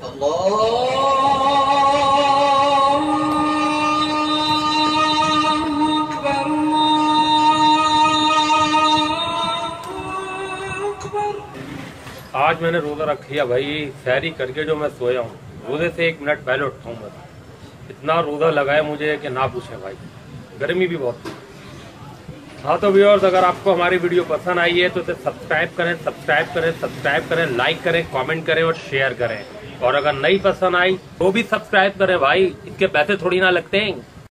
आज मैंने रोजा रख लिया भाई, सैरी करके जो मैं सोया हूँ। रोज़े से एक मिनट पहले उठता हूँ बस। इतना रोजा लगा है मुझे कि ना पूछे भाई। गर्मी भी बहुत थी। हाँ तो व्यूअर्स अगर आपको हमारी वीडियो पसंद आई है तो इसे सब्सक्राइब करें सब्सक्राइब करें सब्सक्राइब करें लाइक करें कमेंट करें और शेयर करें। और अगर नहीं पसंद आई तो भी सब्सक्राइब करें। भाई, इसके पैसे थोड़ी ना लगते हैं।